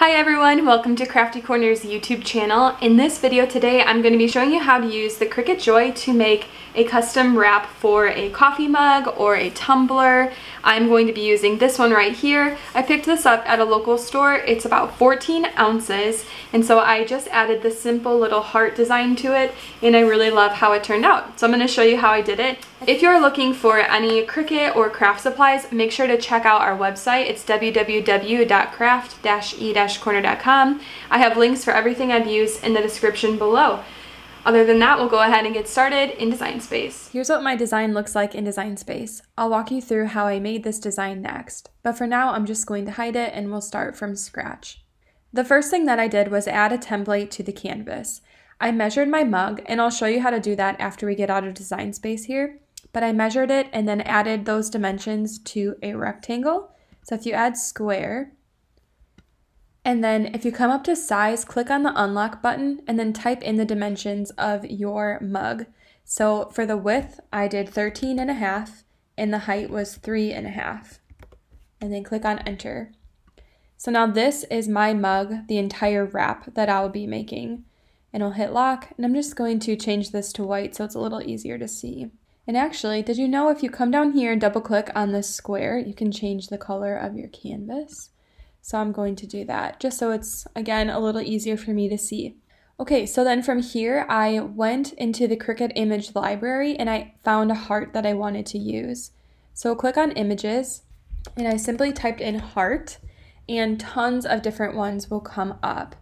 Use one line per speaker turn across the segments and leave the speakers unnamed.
Hi everyone, welcome to Craft-e-Corner's YouTube channel. In this video today, I'm going to be showing you how to use the Cricut Joy to make a custom wrap for a coffee mug or a tumbler. I'm going to be using this one right here. I picked this up at a local store. It's about 14 ounces and so I just added the simple little heart design to it and I really love how it turned out. So I'm going to show you how I did it. If you're looking for any Cricut or craft supplies, make sure to check out our website. It's www.craft-e-corner.com. I have links for everything I've used in the description below. Other than that, we'll go ahead and get started in Design Space. Here's what my design looks like in Design Space. I'll walk you through how I made this design next, but for now I'm just going to hide it and we'll start from scratch. The first thing that I did was add a template to the canvas. I measured my mug, and I'll show you how to do that after we get out of Design Space here, but I measured it and then added those dimensions to a rectangle. So if you add square, and then if you come up to size, click on the unlock button and then type in the dimensions of your mug. So for the width, I did 13 and a half and the height was three and a half. And then click on enter. So now this is my mug, the entire wrap that I'll be making. And I'll hit lock and I'm just going to change this to white so it's a little easier to see. And actually, did you know if you come down here and double click on this square, you can change the color of your canvas? So I'm going to do that just so it's, again, a little easier for me to see. Okay, so then from here, I went into the Cricut image library and I found a heart that I wanted to use. So click on images and I simply typed in heart and tons of different ones will come up.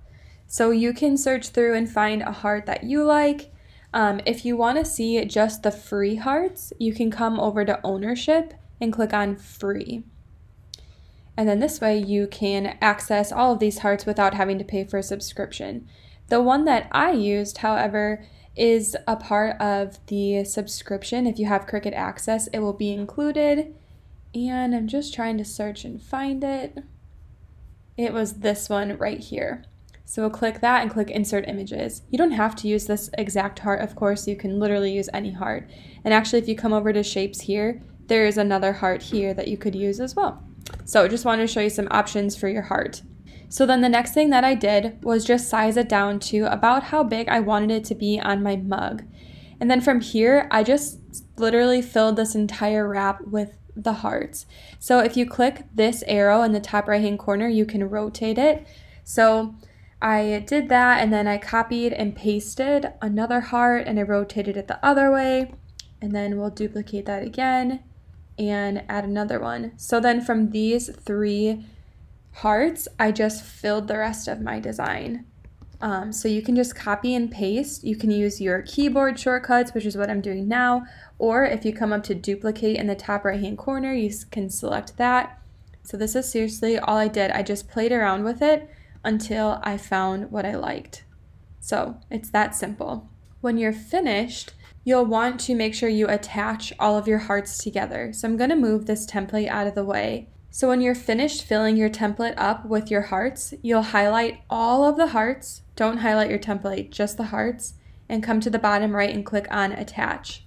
So you can search through and find a heart that you like. Um, if you want to see just the free hearts, you can come over to ownership and click on free. And then this way you can access all of these hearts without having to pay for a subscription. The one that I used, however, is a part of the subscription. If you have Cricut Access, it will be included. And I'm just trying to search and find it. It was this one right here. So we'll click that and click insert images. You don't have to use this exact heart, of course, you can literally use any heart. And actually, if you come over to shapes here, there is another heart here that you could use as well. So just wanted to show you some options for your heart. So then the next thing that I did was just size it down to about how big I wanted it to be on my mug. And then from here, I just literally filled this entire wrap with the hearts. So if you click this arrow in the top right hand corner, you can rotate it. So I did that and then I copied and pasted another heart and I rotated it the other way. And then we'll duplicate that again and add another one. So then from these three hearts, I just filled the rest of my design. Um, so you can just copy and paste. You can use your keyboard shortcuts, which is what I'm doing now. Or if you come up to duplicate in the top right hand corner, you can select that. So this is seriously all I did. I just played around with it until I found what I liked. So it's that simple. When you're finished, you'll want to make sure you attach all of your hearts together. So I'm going to move this template out of the way. So when you're finished filling your template up with your hearts, you'll highlight all of the hearts. Don't highlight your template, just the hearts, and come to the bottom right and click on attach.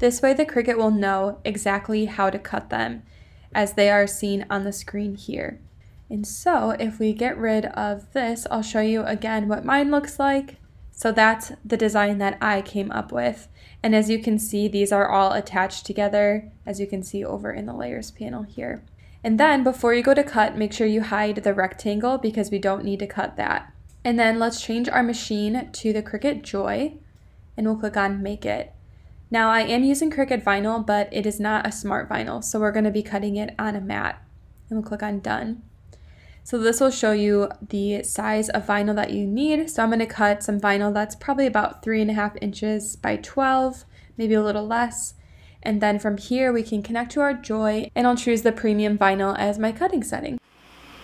This way the Cricut will know exactly how to cut them as they are seen on the screen here. And so if we get rid of this, I'll show you again what mine looks like. So that's the design that I came up with. And as you can see, these are all attached together, as you can see over in the layers panel here. And then before you go to cut, make sure you hide the rectangle because we don't need to cut that. And then let's change our machine to the Cricut Joy and we'll click on Make It. Now I am using Cricut Vinyl, but it is not a smart vinyl, so we're gonna be cutting it on a mat. And we'll click on Done. So this will show you the size of vinyl that you need. So I'm going to cut some vinyl that's probably about three and a half inches by 12, maybe a little less. And then from here we can connect to our Joy and I'll choose the premium vinyl as my cutting setting.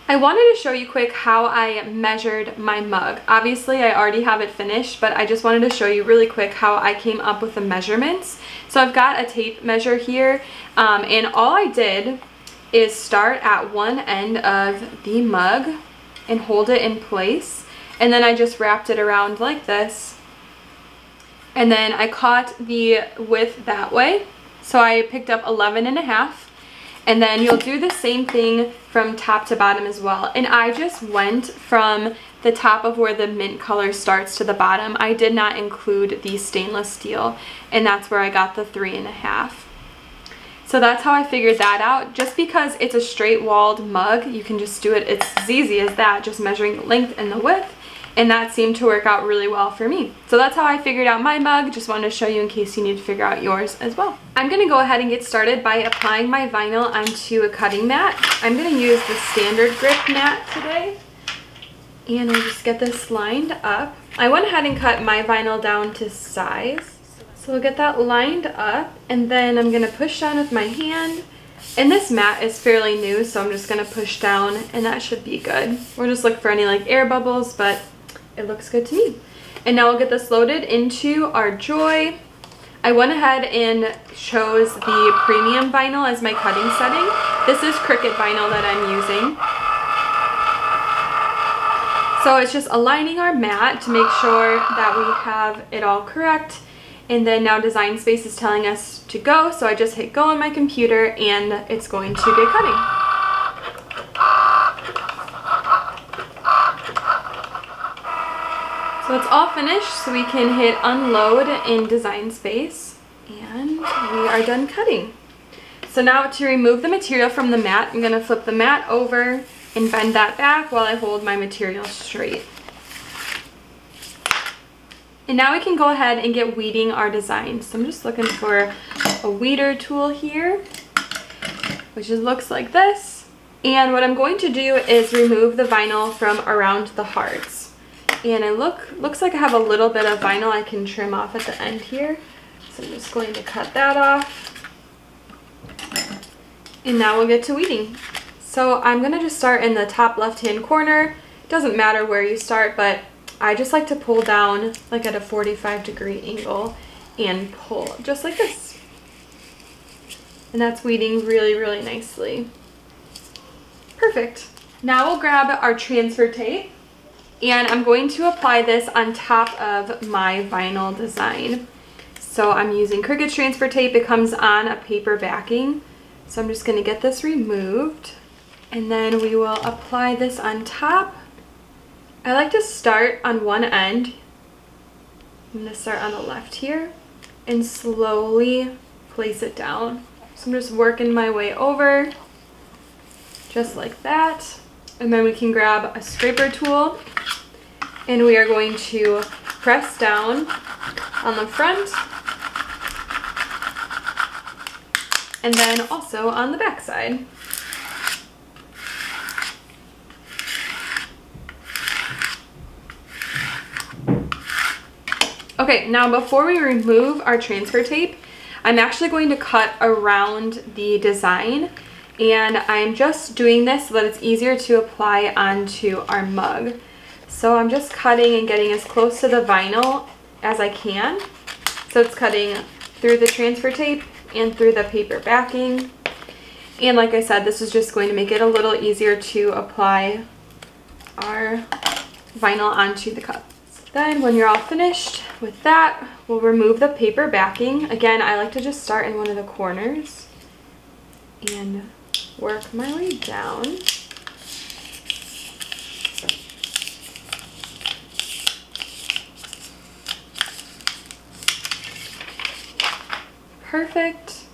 I wanted to show you quick how I measured my mug. Obviously I already have it finished, but I just wanted to show you really quick how I came up with the measurements. So I've got a tape measure here um, and all I did is start at one end of the mug and hold it in place. And then I just wrapped it around like this. And then I caught the width that way. So I picked up 11 and a half. And then you'll do the same thing from top to bottom as well. And I just went from the top of where the mint color starts to the bottom. I did not include the stainless steel and that's where I got the three and a half. So that's how I figured that out. Just because it's a straight walled mug, you can just do it. It's as easy as that, just measuring the length and the width and that seemed to work out really well for me. So that's how I figured out my mug. Just wanted to show you in case you need to figure out yours as well. I'm gonna go ahead and get started by applying my vinyl onto a cutting mat. I'm gonna use the standard grip mat today. And I'll just get this lined up. I went ahead and cut my vinyl down to size. So we'll get that lined up and then I'm gonna push down with my hand and this mat is fairly new, so I'm just to push down and that should be good. We'll just look for any like air bubbles, but it looks good to me. And now we'll get this loaded into our Joy. I went ahead and chose the premium vinyl as my cutting setting. This is Cricut vinyl that I'm using. So it's just aligning our mat to make sure that we have it all correct. And then now Design Space is telling us to go, so I just hit go on my computer and it's going to get cutting. So it's all finished, so we can hit unload in Design Space, and we are done cutting. So now to remove the material from the mat, I'm gonna flip the mat over and bend that back while I hold my material straight. And now we can go ahead and get weeding our design. So I'm just looking for a weeder tool here, which looks like this. And what I'm going to do is remove the vinyl from around the hearts and it look looks like I have a little bit of vinyl I can trim off at the end here. So I'm just going to cut that off. And now we'll get to weeding. So I'm going to just start in the top left hand corner. It doesn't matter where you start, but I just like to pull down like at a 45 degree angle and pull just like this. And that's weeding really, really nicely. Perfect. Now we'll grab our transfer tape and I'm going to apply this on top of my vinyl design. So I'm using Cricut transfer tape. It comes on a paper backing. So I'm just going to get this removed and then we will apply this on top. I like to start on one end. I'm to start on the left here and slowly place it down. So I'm just working my way over just like that. And then we can grab a scraper tool and we are going to press down on the front and then also on the back side. Okay, now before we remove our transfer tape, I'm actually going to cut around the design and I'm just doing this so that it's easier to apply onto our mug. So I'm just cutting and getting as close to the vinyl as I can. So it's cutting through the transfer tape and through the paper backing. And like I said, this is just going to make it a little easier to apply our vinyl onto the cup. Then when you're all finished with that, we'll remove the paper backing. Again, I like to just start in one of the corners and work my way down. Perfect.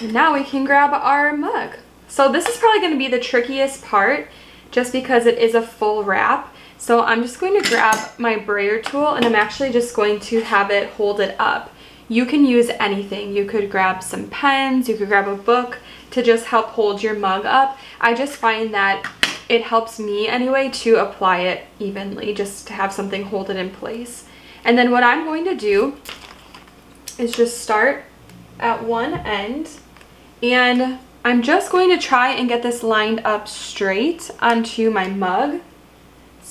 And now we can grab our mug. So this is probably going to be the trickiest part just because it is a full wrap. So I'm just going to grab my brayer tool and I'm actually just going to have it hold it up. You can use anything. You could grab some pens, you could grab a book to just help hold your mug up. I just find that it helps me anyway to apply it evenly, just to have something hold it in place. And then what I'm going to do is just start at one end and I'm just going to try and get this lined up straight onto my mug.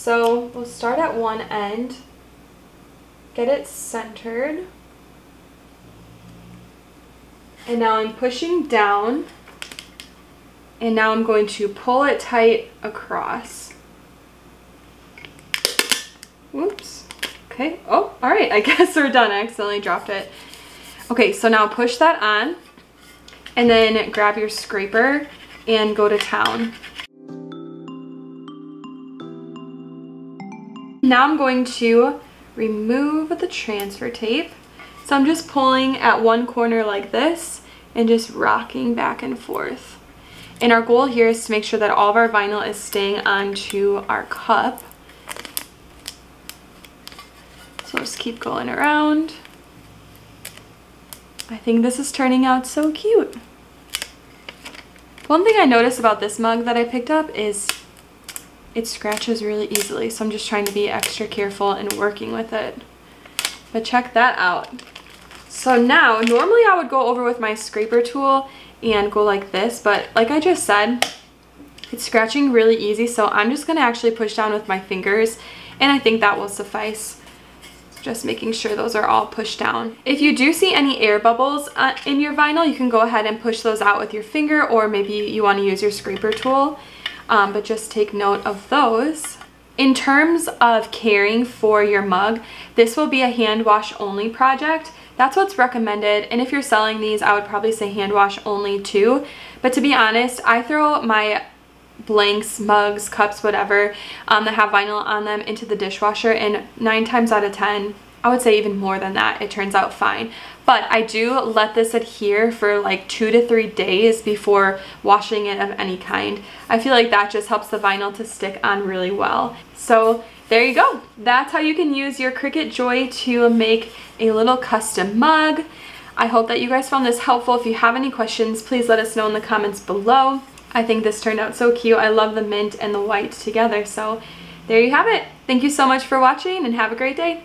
So we'll start at one end, get it centered, and now I'm pushing down and now I'm going to pull it tight across. Whoops. Okay. Oh, all right. I guess we're done. I accidentally dropped it. Okay, so now push that on. and then grab your scraper and go to town. Now I'm going to remove the transfer tape. So I'm just pulling at one corner like this and just rocking back and forth. And our goal here is to make sure that all of our vinyl is staying onto our cup. So just keep going around. I think this is turning out so cute. One thing I noticed about this mug that I picked up is it scratches really easily. So I'm just trying to be extra careful and working with it. But check that out. So now, normally I would go over with my scraper tool and go like this, but like I just said, it's scratching really easy, so I'm just gonna actually push down with my fingers, and I think that will suffice. Just making sure those are all pushed down. If you do see any air bubbles uh, in your vinyl, you can go ahead and push those out with your finger, or maybe you wanna use your scraper tool, um, but just take note of those. In terms of caring for your mug, this will be a hand wash only project. That's what's recommended. And if you're selling these, I would probably say hand wash only too. But to be honest, I throw my blanks, mugs, cups, whatever, um, that have vinyl on them into the dishwasher and nine times out of 10, I would say even more than that, it turns out fine. But I do let this adhere for like two to three days before washing it of any kind. I feel like that just helps the vinyl to stick on really well. So there you go. That's how you can use your Cricut Joy to make a little custom mug. I hope that you guys found this helpful. If you have any questions, please let us know in the comments below. I think this turned out so cute. I love the mint and the white together. So there you have it. Thank you so much for watching and have a great day.